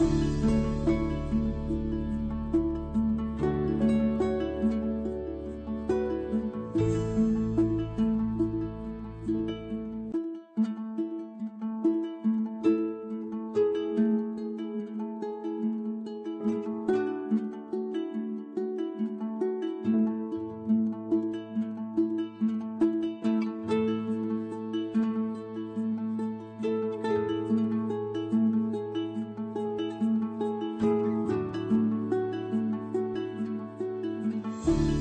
Música Música